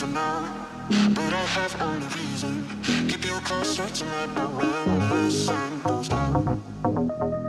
for now, but I have only reason. Keep you closer to my the sun goes down.